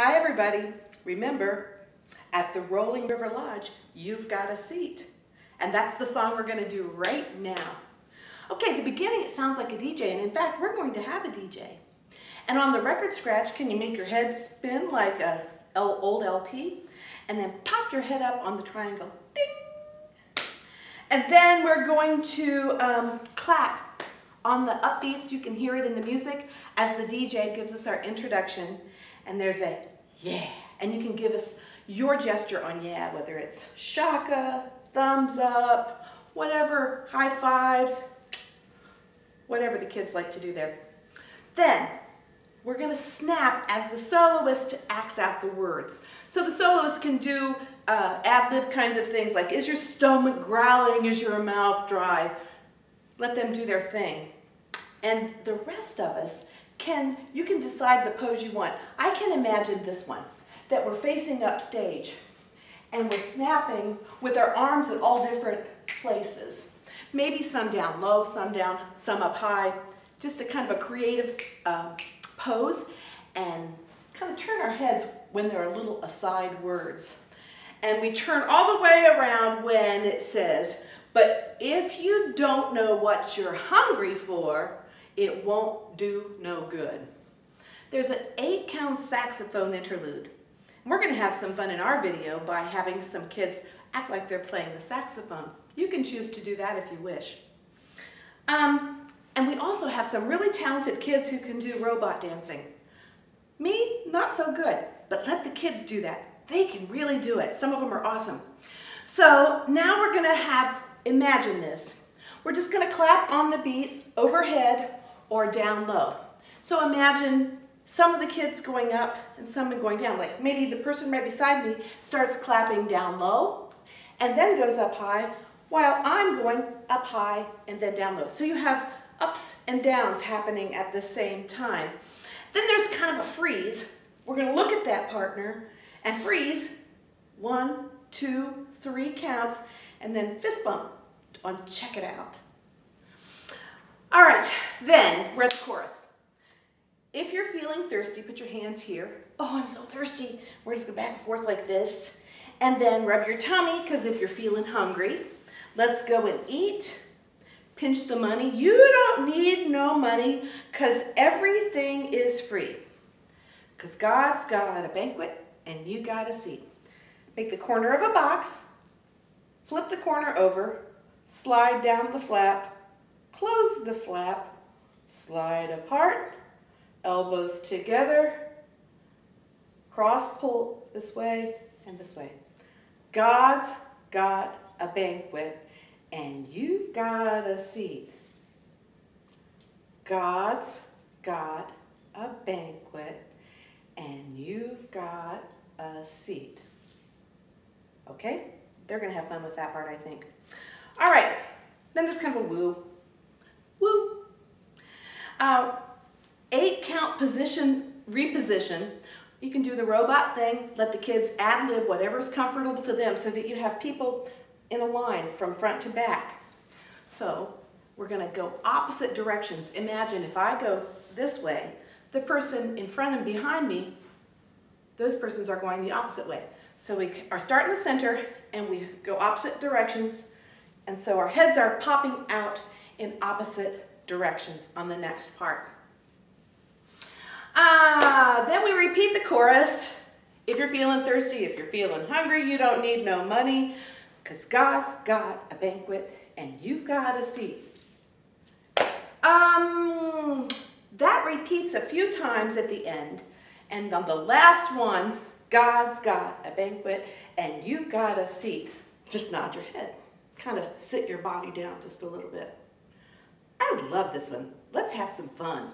Hi everybody. Remember, at the Rolling River Lodge, you've got a seat. And that's the song we're going to do right now. Okay, the beginning it sounds like a DJ, and in fact, we're going to have a DJ. And on the record scratch, can you make your head spin like a old LP? And then pop your head up on the triangle. Ding! And then we're going to um, clap on the upbeats. You can hear it in the music as the DJ gives us our introduction. And there's a yeah. And you can give us your gesture on yeah, whether it's shaka, thumbs up, whatever, high fives, whatever the kids like to do there. Then we're going to snap as the soloist acts out the words. So the soloist can do uh, ad-lib kinds of things like, is your stomach growling? Is your mouth dry? Let them do their thing. And the rest of us can, you can decide the pose you want. I can imagine this one, that we're facing upstage and we're snapping with our arms at all different places. Maybe some down low, some down, some up high. Just a kind of a creative uh, pose and kind of turn our heads when there are little aside words. And we turn all the way around when it says, but if you don't know what you're hungry for, it won't do no good. There's an eight count saxophone interlude. We're going to have some fun in our video by having some kids act like they're playing the saxophone. You can choose to do that if you wish. Um, and we also have some really talented kids who can do robot dancing. Me, not so good, but let the kids do that. They can really do it. Some of them are awesome. So now we're gonna have, imagine this. We're just gonna clap on the beats overhead or down low. So imagine some of the kids going up and some going down. Like maybe the person right beside me starts clapping down low and then goes up high while I'm going up high and then down low. So you have ups and downs happening at the same time. Then there's kind of a freeze. We're going to look at that partner and freeze. One, two, three counts, and then fist bump on check it out. Then we're at the chorus. If you're feeling thirsty, put your hands here. Oh, I'm so thirsty. We're just go back and forth like this. And then rub your tummy, because if you're feeling hungry, let's go and eat pinch the money. You don't need no money because everything is free. Because God's got a banquet and you got a seat. Make the corner of a box, flip the corner over, slide down the flap, close the flap, slide apart, elbows together, cross pull this way and this way. God's got a banquet and you've got a seat. God's got a banquet and you've got a seat. Okay? They're going to have fun with that part, I think. All right. Then there's kind of a woo. Woo. Uh, eight count position, reposition. You can do the robot thing, let the kids ad-lib whatever's comfortable to them so that you have people in a line from front to back. So we're going to go opposite directions. Imagine if I go this way, the person in front and behind me, those persons are going the opposite way. So we are starting the center and we go opposite directions. And so our heads are popping out in opposite directions on the next part. Ah, then we repeat the chorus. If you're feeling thirsty, if you're feeling hungry, you don't need no money because God's got a banquet and you've got a seat. Um, that repeats a few times at the end. And on the last one, God's got a banquet and you've got a seat. Just nod your head. Kind of sit your body down just a little bit. I love this one. Let's have some fun.